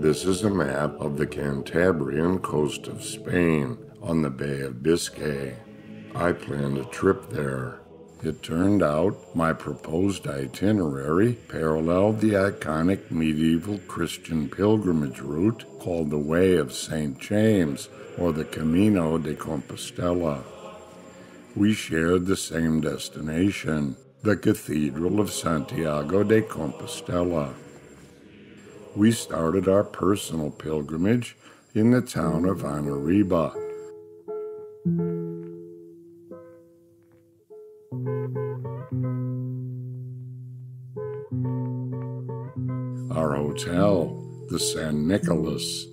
This is a map of the Cantabrian coast of Spain on the Bay of Biscay. I planned a trip there. It turned out my proposed itinerary paralleled the iconic medieval Christian pilgrimage route called the Way of St. James or the Camino de Compostela. We shared the same destination, the Cathedral of Santiago de Compostela. We started our personal pilgrimage in the town of Anariba. Our hotel, the San Nicolas.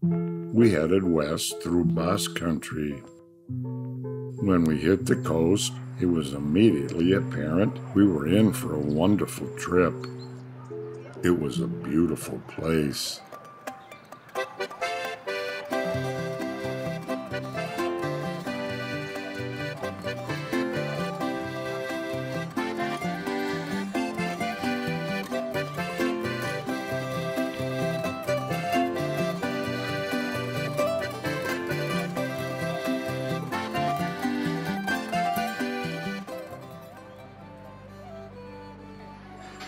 We headed west through Basque Country. When we hit the coast, it was immediately apparent we were in for a wonderful trip. It was a beautiful place.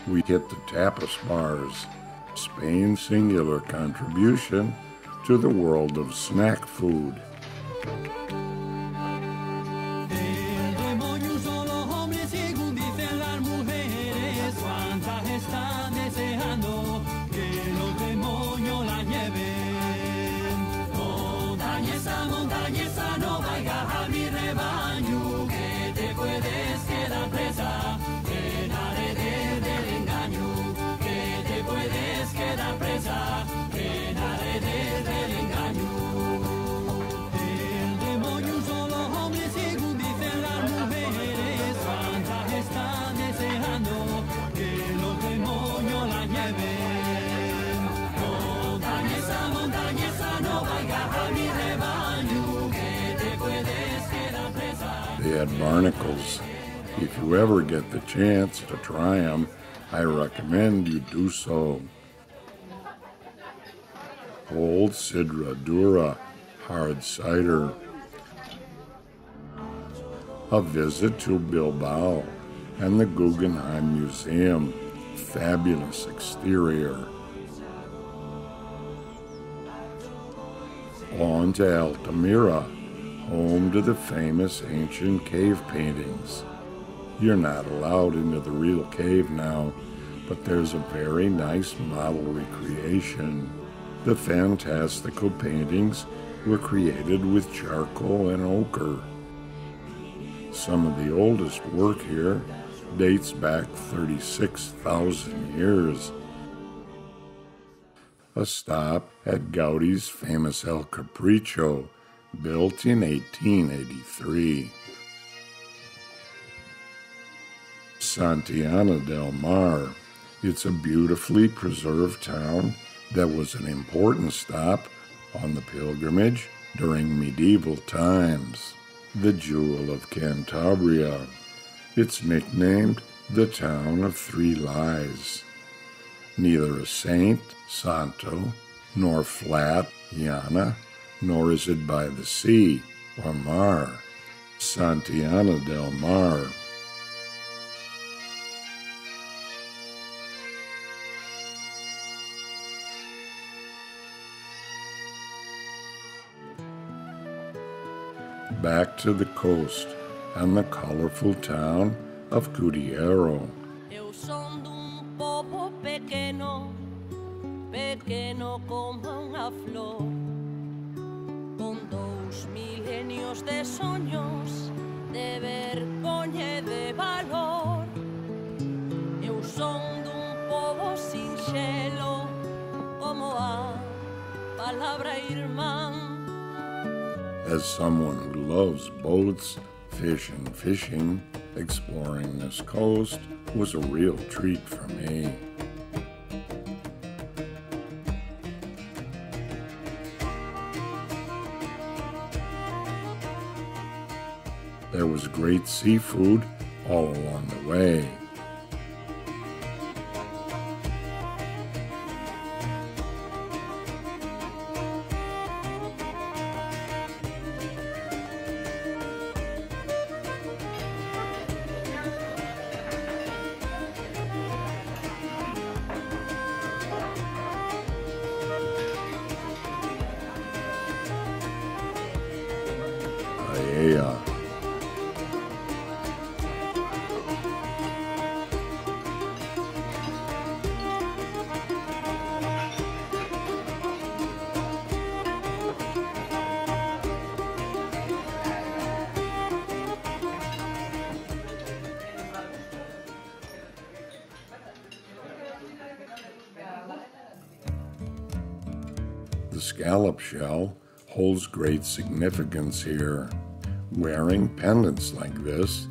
We hit the tapas bars, Spain's singular contribution to the world of snack food. They had barnacles. If you ever get the chance to try them, I recommend you do so. Old Sidra Dura, hard cider. A visit to Bilbao and the Guggenheim Museum. Fabulous exterior. On to Altamira, home to the famous ancient cave paintings. You're not allowed into the real cave now, but there's a very nice model recreation. The fantastical paintings were created with charcoal and ochre. Some of the oldest work here dates back 36,000 years. A stop at Gaudi's famous El Capricho, built in 1883. Santillana del Mar. It's a beautifully preserved town that was an important stop on the pilgrimage during medieval times. The Jewel of Cantabria. It's nicknamed the Town of Three Lies. Neither a saint, Santo, nor flat, Llana, nor is it by the sea, or Mar. Santillana del Mar. back to the coast and the colorful town of Cudillero. Son povo sinxelo, como a palabra irmán. As someone who loves boats, fish, and fishing, exploring this coast was a real treat for me. There was great seafood all along the way. The scallop shell holds great significance here. Wearing pendants like this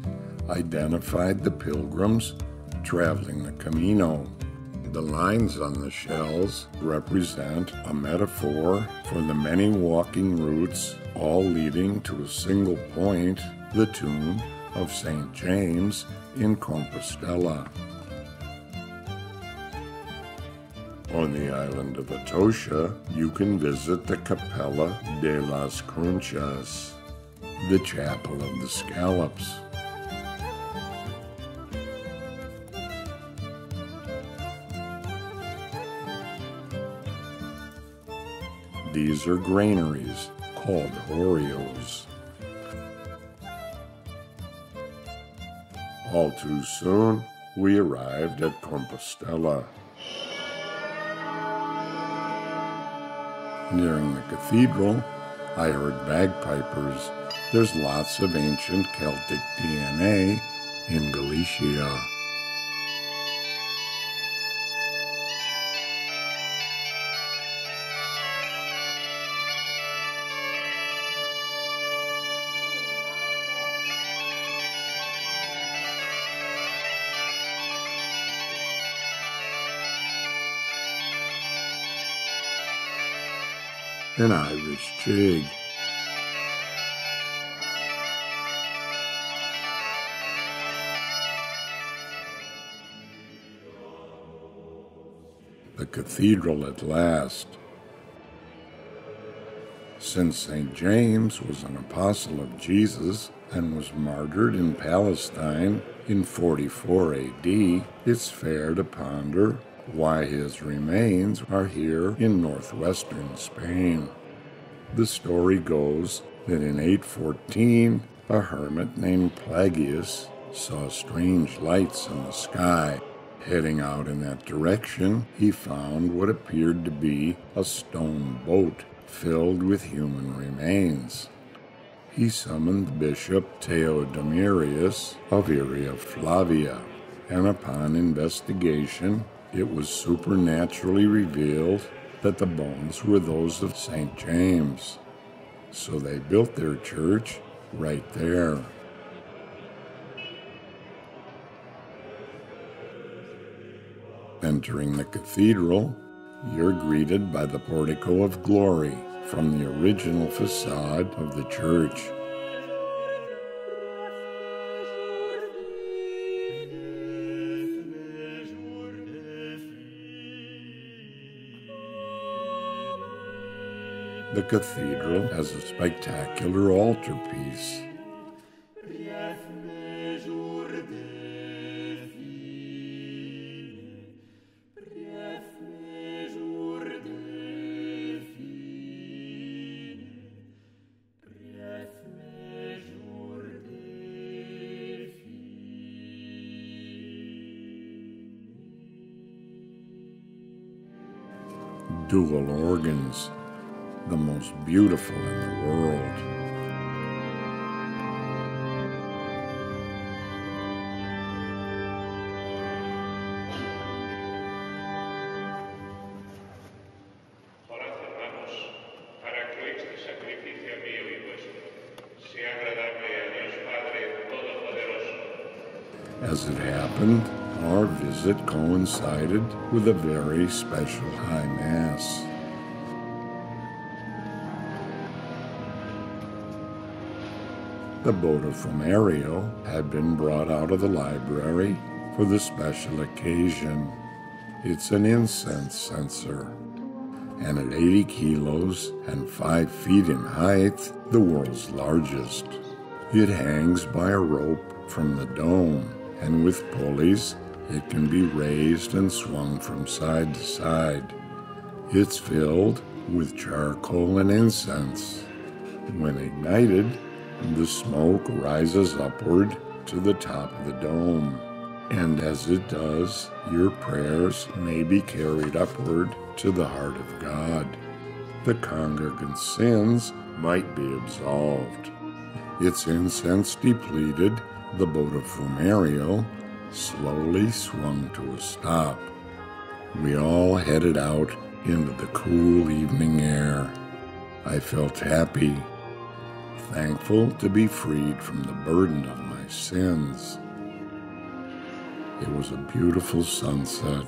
identified the pilgrims traveling the Camino. The lines on the shells represent a metaphor for the many walking routes, all leading to a single point, the tomb of St. James in Compostela. On the island of A Toxa, you can visit the Capella de las Conchas, the Chapel of the Scallops. These are granaries called hórreos. All too soon, we arrived at Compostela. Nearing the cathedral, I heard bagpipers. There's lots of ancient Celtic DNA in Galicia. An Irish jig. The cathedral at last. Since St. James was an apostle of Jesus and was martyred in Palestine in 44 AD, it's fair to ponder why his remains are here in northwestern Spain. The story goes that in 814, a hermit named Pelagius saw strange lights in the sky. Heading out in that direction, he found what appeared to be a stone boat filled with human remains. He summoned Bishop Theodomirius of Iria Flavia, and upon investigation, it was supernaturally revealed that the bones were those of St. James. So they built their church right there. Entering the cathedral, you're greeted by the portico of glory from the original facade of the church. The cathedral has a spectacular altarpiece. Dual organs, the most beautiful in the world. Orad, hermanos, para que este sacrificio mío y vuestro sea agradable a Dios Padre Todopoderoso. As it happened, our visit coincided with a very special High Mass. The Botafumerio had been brought out of the library for the special occasion. It's an incense censer, and at 80 kilos and 5 feet in height, the world's largest. It hangs by a rope from the dome, and with pulleys, it can be raised and swung from side to side. It's filled with charcoal and incense. When ignited, The smoke rises upward to the top of the dome, and as it does, your prayers may be carried upward to the heart of God. The congregant's sins might be absolved. Its incense depleted, the Botafumerio slowly swung to a stop. We all headed out into the cool evening air. I felt happy, thankful to be freed from the burden of my sins. It was a beautiful sunset.